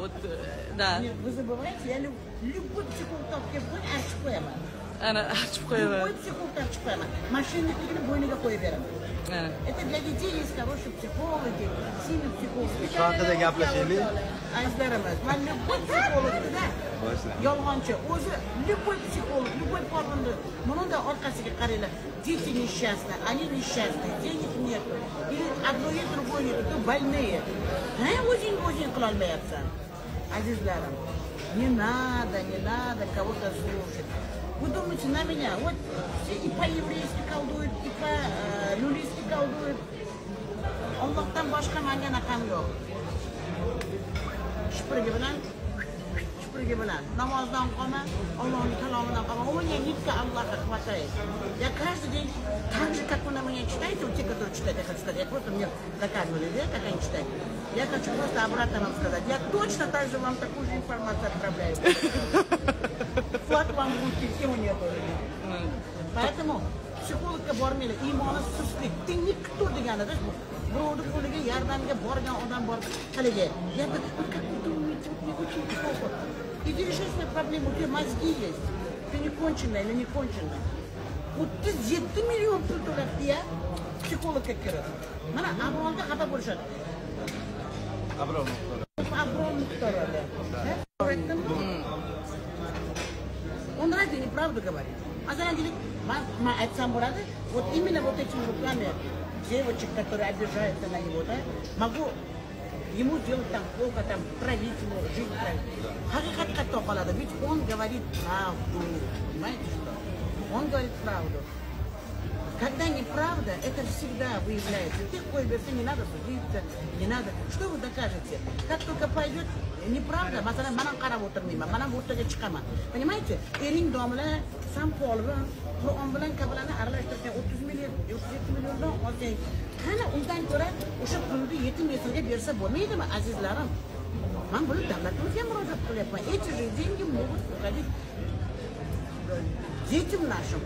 вот, э, да. Вы забываете, я люб- любой психолог qo'y archib qo'yaman Ana ochib любой психолог qo'yaman mashinaligini bo'yniga qo'yib beraman Ha. Это для детей есть хорошие психологи, сильные психологи. Shu haqida gaplashaylik. Azizlarimiz, man любой psixologda Boshla. yolg'onchi. O'zi любой психолог, любой psixolog Bundan orqasiga qaranglar. Дети несчастны, они несчастны, денег нет. Или одно и другое нет, то больные. Ha, o'zing o'zing qilolmayapsan. Azizlarim, не надо, не надо кого-то слушать. Вы думаете на меня? Вот все и по-еврейски колдуют, и по-люлийски колдуют. Allohdan boshqa menga naqam yo'q. Shupurgi shupurgi bilan namozdan qolma, Allohning kalomidan qolma. Меня нитка Аллаха хватает. Я каждый день так же, как вы на меня читаете, вот те, которые читают, я хочу сказать, я просто мне заказывали, да, как они читают. Я хочу просто обратно вам сказать. Я точно так же вам такую же информацию отправляю. Флаг вам в руки, все у нее тоже. Поэтому psixologga bormanglar iymoni sustlik ты никто degani да, birovni qo'liga yordamga borgan odam bor haligi я бы вот как вы думаете вот мне очень плохо свою проблему у тебя мозги есть. Ты не конченая или не конченая o'ttiz yetti million pul to'labdi ya psixologga kirib mana avvalda xafa bo'lishadi Abram. Оброн miqdorida aytdimmi он разве неправду говорит. Man man aytsam bo'ladi вот именно вот этими руками девочек которые обижаются на него да могу ему сделать там плохо там травить его жизнь травить он говорит правду понимаете что он говорит правду когда неправда, это всегда выявляется. Ты койберсы, не надо судиться, не надо. Что вы докажете? Как только пойдет неправда, масалан, манам qarab o'tirmayman, manam o'rtaga chiqaman. Понимаете? Ering domla, san polvon, Qur'on bilan kabalani aralashtirgan 30 million, 37 milliondan olsang, qani undan ko'ra o'sha pulni yetim yetimga bersa bo'lmaydimi, azizlarim? Men buni davlatimizga murojaat qilyapman. Эти же деньги могут уходить детям нашим.